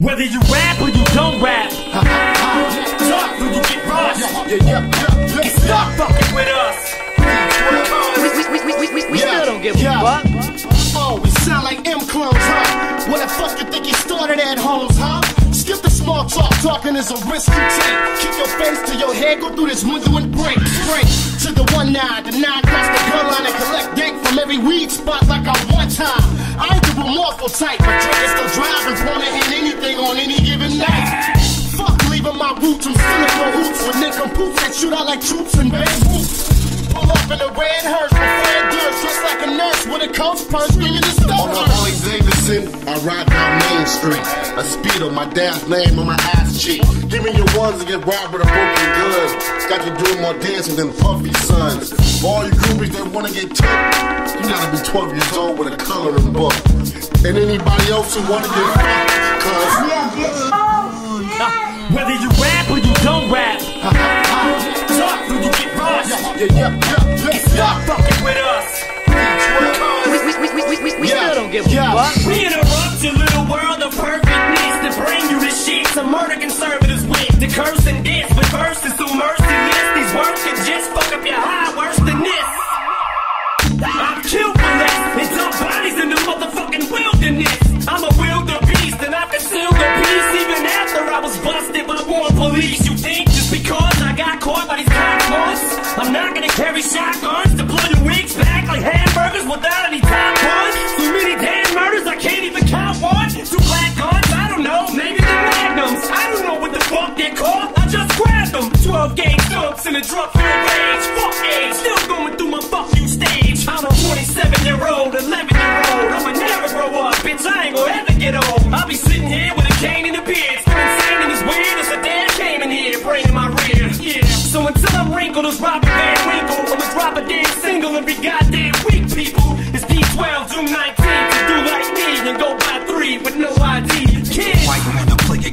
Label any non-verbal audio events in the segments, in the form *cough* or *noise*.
Whether you rap or you don't rap, talk or you get rushed, Yeah, yeah, yeah. Let's stop fucking with us. We, we, we, we, we, we still don't give a yeah. fuck. Oh, we sound like Em clones, huh? What the fuck you think you started at homes, huh? Skip the small talk, talking is a risk you take. Keep your face to your head, go through this window and break. Straight to the one nine, the nine cross the gun line and collect dank from every weed spot like I one time. I ain't the remorseful type, but drinkers still driving, wanna hit anything on any given night. Fuck leaving my roots, I'm the hoops with nincompoops that shoot out like troops in Beirut. Pull up in a red hearse a nurse with a coach purse, screaming the On the. Harley Davidson, I ride down Main Street. I A on my dad's name on my ass cheek. Give me your ones and get robbed with a broken gun. Got you doing more dancing than Puffy sons. For all you groupies that wanna get took, you gotta be 12 years old with a coloring book. And anybody else who wanna get fucked, cause Whether you rap or you don't rap, *laughs* talk or you get rushed, Yeah, yeah, yeah. We, we, we, we, we Yeah, still don't give a yeah. fuck. We interrupt your little world of perfectness to bring you the shit some murder conservatives with. The curse and dance with verses so merciless. These words can just fuck up your high worse than this. I'm killed for less and dump bodies in the motherfucking wilderness. I'm a wildebeest and I conceal the peace even after I was busted by war police. You think just because I got caught by these cockroaches, I'm not gonna carry shotguns to blow your wigs back like hamburgers without any top 12 gauge dumps in a drug filled rage. Fuck age, still going through my fuck you stage. I'm a 27 year old, 11 year old. I'ma never grow up, bitch. I ain't gonna ever get old. I'll be sitting here with a cane and a beard. Still insane and as weird as a damn cane in here, in my rear. Yeah, so until I'm wrinkled as Robert Van Winkle, I'ma drop a damn single every goddamn week, people. It's D12, June 19th, to do like me and go by three with no ID. Kids.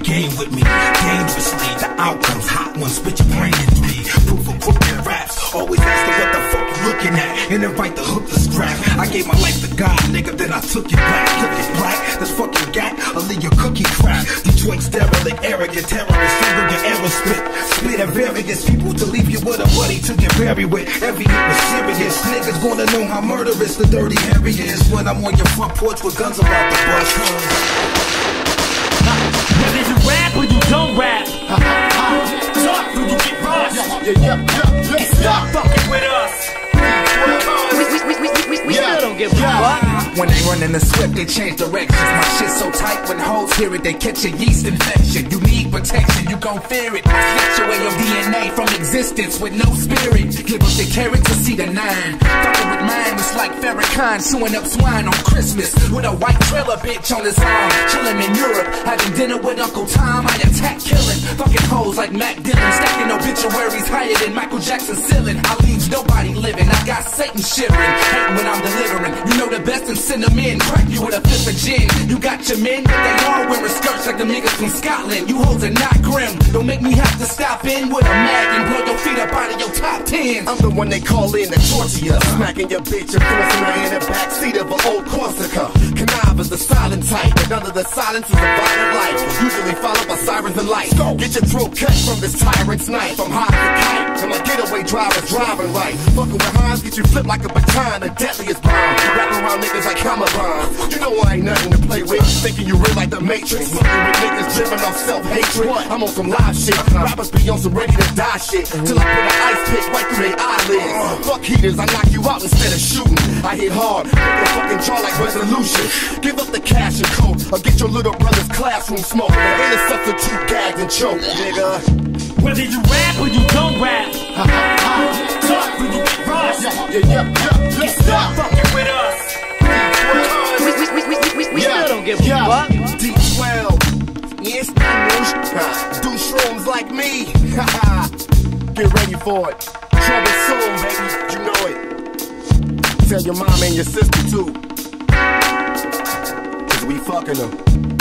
Game with me? Dangerously, the outcome's hot one, spit your brain in three. Proof of crooked raps. Always ask them what the fuck you looking at, and invite the hook to scrap. I gave my life to God, nigga, then I took it back. Took it black, this fucking gat, I'll leave your cookie crap. Detroit's derelict, arrogant terrorist, your arrow spit. Spit at various people to leave you with a buddy to get buried with. Every hit was serious. Niggas gonna know how murderous the dirty Harry is when I'm on your front porch with guns about to bust. Whether don't rap, talk or you get rushed, Yeah, yeah, yeah. Let's stop fucking with us. We, we, we, we, we, we Yeah, still don't give a yeah. fuck. When they run in the swift, they change directions. My shit so tight when hoes hear it, they catch a yeast infection. You need protection, you gon' fear it. Snatch away your DNA from existence with no spirit. Give up the carrot to see the nine. Fucking with mine was like Farrakhan chewing up swine on Christmas with a white trailer bitch on his arm. Chilling in Europe, having dinner with Uncle Tom. I attack killing. Fucking like Mac Dillon, stacking obituaries higher than Michael Jackson's ceiling. I leave nobody living. I got Satan shivering, hating when I'm delivering. You know the best and send them in. Crack you with a fifth of gin. You got your men, but they all wearing skirts like the niggas from Scotland. You hoes are not grim. Don't make me have to stop in with a mag and blow your feet up out of your top ten. I'm the one they call in to torture. Smacking your bitch and forcing her in the backseat of an old Corsica. Connive the silent type, but under the silence is a violent life. Usually followed lights. Get your throat cut from this tyrant's knife. I'm high as a kite, and my getaway driver's driving right. Fucking with Hans, get you flipped like a baton, the deadliest bomb. Rapping around niggas like Commodore. You know I ain't nothing to play with. Thinking you real like the Matrix. Fucking with niggas driven off self-hatred. I'm on some live shit. Uh-huh. Rappers be on some ready to die shit. Uh-huh. Till I put an ice pick right through their eyelids. Uh-huh. Fuck heaters, I knock you out instead of shooting. I hit hard, break your fucking jaw like resolution. Give up the cash and coke, or get your little brother's classroom smoke. Ain't a substitute gagged and choke, nigga. Whether you rap or you don't rap, talk or you get rushed, Yeah, yeah, yeah. Let's stop stop. fucking give a yeah. fuck. D12. Yes, I Do shrooms like me. *laughs* Get ready for it. Trouble soon, baby. You know it. Tell your mom and your sister too. Cause we fucking them.